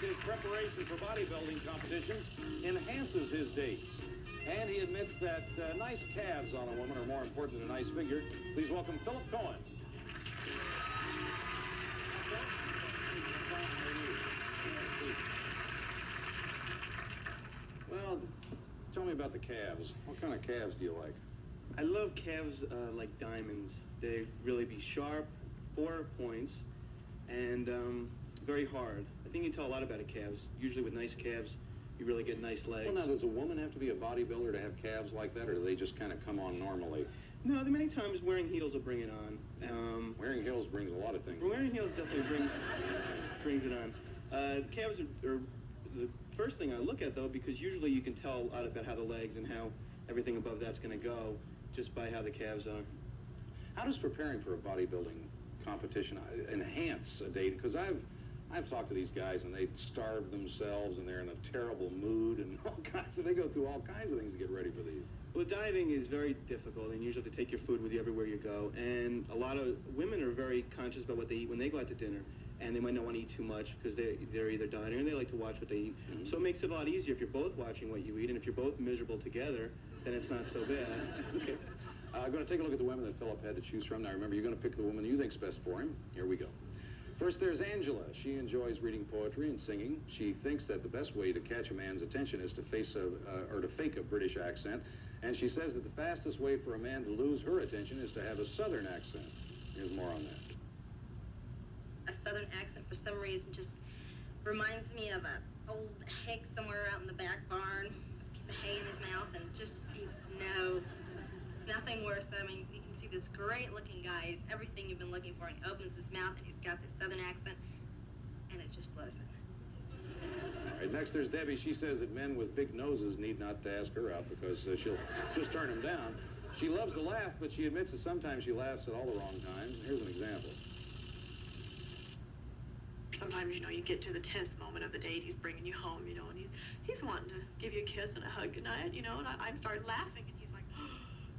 his preparation for bodybuilding competitions enhances his dates. And he admits that uh, nice calves on a woman are more important than a nice figure. Please welcome Philip Cohen. Well, tell me about the calves. What kind of calves do you like? I love calves uh, like diamonds. They really be sharp, four points, and um, very hard. I think you can tell a lot about a calves. Usually with nice calves, you really get nice legs. Well, now, does a woman have to be a bodybuilder to have calves like that, or do they just kind of come on normally? No, many times wearing heels will bring it on. Um, Wearing heels brings a lot of things. wearing heels definitely brings brings it on. Uh, calves are, are the first thing I look at though, because usually you can tell a lot about how the legs and how everything above that's going to go just by how the calves are. How does preparing for a bodybuilding competition uh, enhance a date? Because I've I've talked to these guys and they starve themselves and they're in a terrible mood and all kinds of. They go through all kinds of things to get ready for these. Well, dieting is very difficult, and you usually have to take your food with you everywhere you go. And a lot of women are very conscious about what they eat when they go out to dinner, and they might not want to eat too much because they they're either dieting or they like to watch what they eat. Mhm. So it makes it a lot easier if you're both watching what you eat, and if you're both miserable together, then it's not so bad. Okay. Uh, I'm going to take a look at the women that Philip had to choose from. Now, remember, you're going to pick the woman you think's best for him. Here we go. First, there's Angela. She enjoys reading poetry and singing. She thinks that the best way to catch a man's attention is to face a uh, or to fake a British accent, and she says that the fastest way for a man to lose her attention is to have a Southern accent. Here's more on that. a southern accent for some reason just reminds me of a old hick somewhere out in the back barn, piece of hay in his mouth, and just know, it's nothing worse. I mean, you can see this great looking guy. He's everything you've been looking for, and he opens his mouth, and he's got this southern accent, and it just blows it. All right, next there's Debbie. She says that men with big noses need not to ask her out because uh, she'll just turn them down. She loves to laugh, but she admits that sometimes she laughs at all the wrong times. Here's an example. Sometimes, you know, you get to the tense moment of the date, he's bringing you home, you know, and he's he's wanting to give you a kiss and a hug goodnight, you know, and I, I start laughing,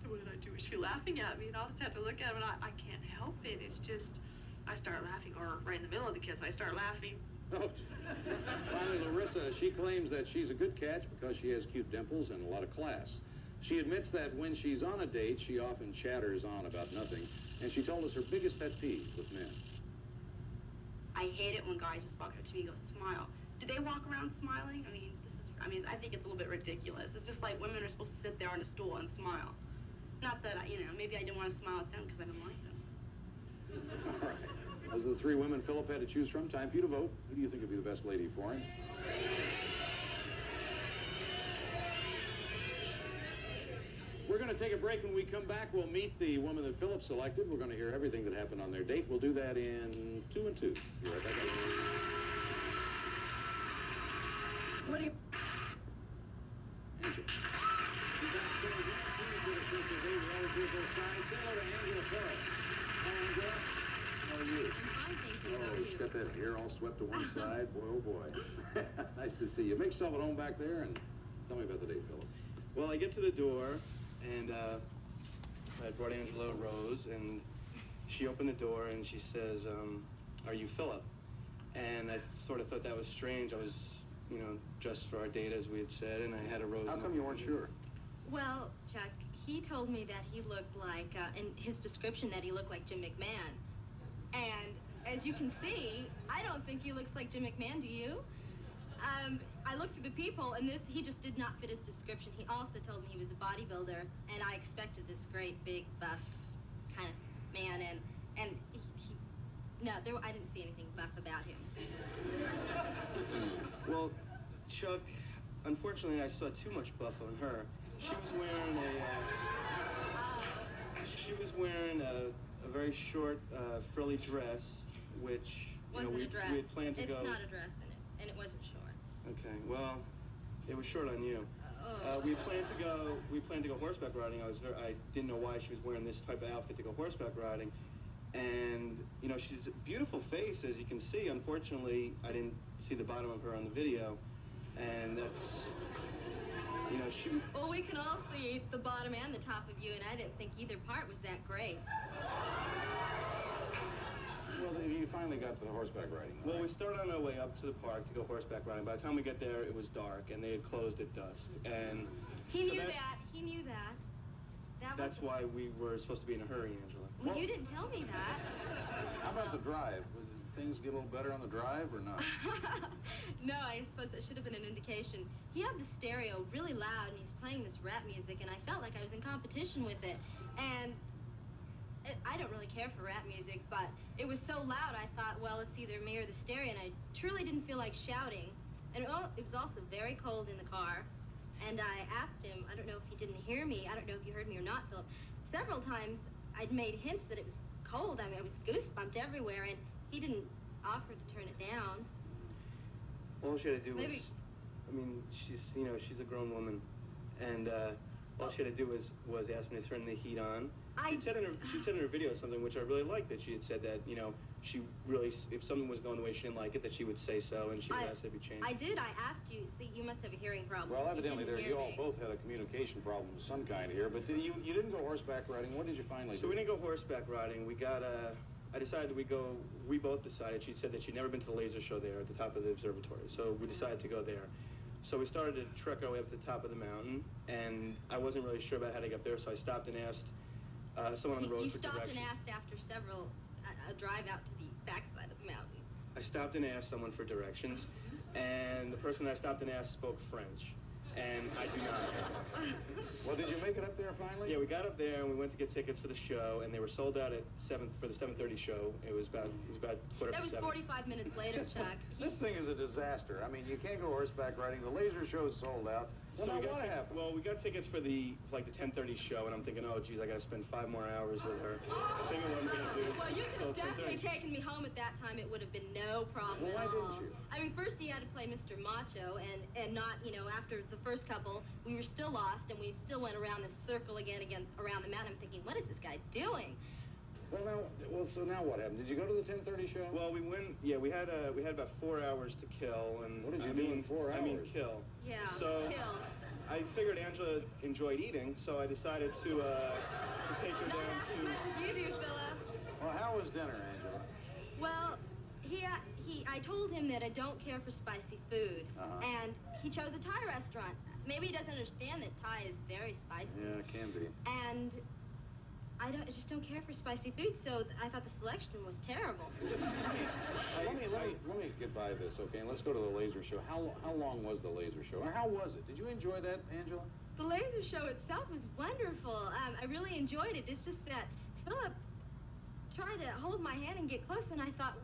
and what did I do? Is she laughing at me? And I'll just have to look at him, and I, I can't help it. It's just, I start laughing, or right in the middle of the kiss, I start laughing. Oh, finally, Larissa, she claims that she's a good catch because she has cute dimples and a lot of class. She admits that when she's on a date, she often chatters on about nothing, and she told us her biggest pet peeve with men. I hate it when guys just walk up to me and go, smile. Do they walk around smiling? I mean, this is, I mean, I think it's a little bit ridiculous. It's just like women are supposed to sit there on a stool and smile. Not that, I, you know, maybe I didn't want to smile at them because I didn't like them. All right. Those are the three women Philip had to choose from. Time for you to vote. Who do you think would be the best lady for him? We're going to take a break. When we come back, we'll meet the woman that Philip selected. We're going to hear everything that happened on their date. We'll do that in two and two. Be right back. What do you... Angela. She's back to the Grand Prix with us today. We're always here for a side. Say to Angela Ferris. Angela. How are you? I'm fine, thank you. Oh, are she's you? got that hair all swept to one side. Boy, oh boy. nice to see you. Make yourself at home back there and tell me about the date, Philip. Well, I get to the door, and uh, I brought Angela rose, and she opened the door, and she says, um, "Are you Philip?" And I sort of thought that was strange. I was, you know, dressed for our date as we had said, and I had a rose. How come you weren't sure? Well, Chuck, he told me that he looked like, uh, in his description, that he looked like Jim McMahon. And as you can see, I don't think he looks like Jim McMahon, do you? Um, I looked through the people, and this, he just did not fit his description. He also told me he was a bodybuilder, and I expected this great, big, buff kind of man, and, and he, he no, there, I didn't see anything buff about him. Well, Chuck, unfortunately, I saw too much buff on her. She was wearing a. Uh, she was wearing a, a very short, uh, frilly dress, which you know Wasn't we, a dress. we had planned to it's go. It's not a dress in it, and it wasn't short. Okay, well, it was short on you. Oh. Uh, we planned to go. We planned to go horseback riding. I was very. I didn't know why she was wearing this type of outfit to go horseback riding, and you know she's a beautiful face as you can see. Unfortunately, I didn't see the bottom of her on the video, and that's. You know she. Well, we can all see the bottom and the top of you, and I didn't think either part was that great. Well, then you finally got to the horseback riding. Well, we started on our way up to the park to go horseback riding. By the time we get there, it was dark, and they had closed at dusk. And He so knew that. He knew that. That That's why we were supposed to be in a hurry, Angela. Well, you didn't tell me that. How about the drive? Things get a little better on the drive or not? no, I suppose that should have been an indication. He had the stereo really loud and he's playing this rap music, and I felt like I was in competition with it. And I don't really care for rap music, but it was so loud I thought, well, it's either me or the stereo, and I truly didn't feel like shouting. And it it was also very cold in the car. And I asked him, I don't know if he didn't hear me, I don't know if you heard me or not, Philip. Several times I'd made hints that it was cold. I mean, I was goosebumped everywhere, and he didn't offer to turn it down. All she had to do was, I mean, she's you know she's a grown woman, and uh, all she had to do was was ask me to turn the heat on. I- She said in her she said in her video something which I really liked that she had said that you know she really if something was going the way she didn't like it that she would say so and she would I- ask it to be changed. I did. I asked you. See, you must have a hearing problem. Well, evidently, didn't there you all both had a communication problem of some kind here. But did you you didn't go horseback riding. What did you finally So do? we didn't go horseback riding. We got uh, I decided we go. We both decided. She said that she'd never been to the laser show there at the top of the observatory. So we decided to go there. So we started to trek our way up to the top of the mountain, and I wasn't really sure about how to get up there. So I stopped and asked uh, someone on the road you for stopped directions. and asked after several a, a drive out to the backside of the mountain. I stopped and asked someone for directions, and the person I stopped and asked spoke French, and I do not. Well, did you make it up there finally? Yeah, we got up there and we went to get tickets for the show, and they were sold out at seven for the 7:30 show. It was about it was about quarter That was seven. 45 minutes later, Chuck. this thing is a disaster. I mean, you can't go horseback riding. The laser show's sold out. Well, So now we got what happened? Well, we got tickets for the for like the 10:30 show, and I'm thinking, oh, geez, I got to spend five more hours with her. Figure what I'm gonna do. Well, you So could have definitely 10:30. taken me home at that time. It would have been no problem Well, at why didn't you? I mean, first he had to play Mr. Macho, and and not, you know, after the first couple, we were still lost, and we still went around this circle again, again around the mountain. I'm thinking, what is this guy doing? Well, now, well, so now what happened? Did you go to the 10:30 show? Well, we went. Yeah, we had uh, we had about four hours to kill, and What did you I do mean, in four I mean, kill. Yeah, So kill. I figured Angela enjoyed eating, so I decided to uh, to take her Not down half as much as you do, Philip. well, how was dinner, Angela? Well, he, uh, he, I told him that I don't care for spicy food, Uh-huh. and he chose a Thai restaurant. Maybe he doesn't understand that Thai is very spicy, Yeah, it can be. and I don't, I just don't care for spicy food. So I thought the selection was terrible. let me let me let me get by this, okay? And let's go to the laser show. How how long was the laser show, or how was it? Did you enjoy that, Angela? The laser show itself was wonderful. Um, I really enjoyed it. It's just that Philip tried to hold my hand and get close, and I thought, "H-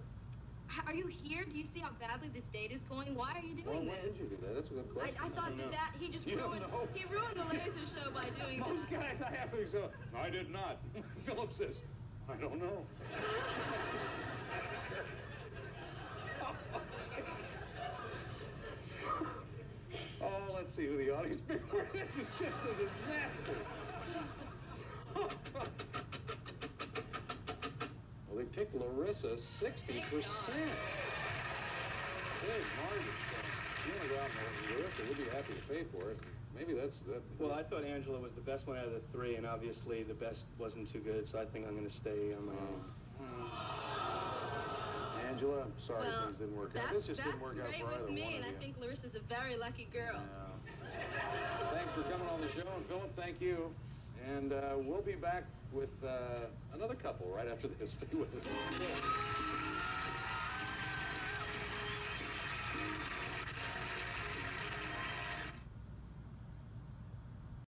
"Are you here? Do you see how badly this date is going? Why are you Well, doing why this?" did you do that? That's a good I, question. I thought don't that, that he just You ruined he ruined the laser show by doing Most that. guys, I have to so. I did not. Philip says, I don't know. oh, let's see who the audience picked. This is just a disaster. well, they picked Larissa 60%. Thank God. Big margin. So uh, you want to go out and Larissa, we'd be happy to pay for it. Maybe that's that. Well, I thought Angela was the best one out of the three, and obviously the best wasn't too good, so I think I'm going to stay on my own. Hmm. Angela, I'm sorry well, things didn't work out. This just didn't work out great for either with me, one and of I you. think Larissa's a very lucky girl. Yeah. Thanks for coming on the show, and Philip, thank you. And uh, we'll be back with uh, another couple right after this. Stay with us.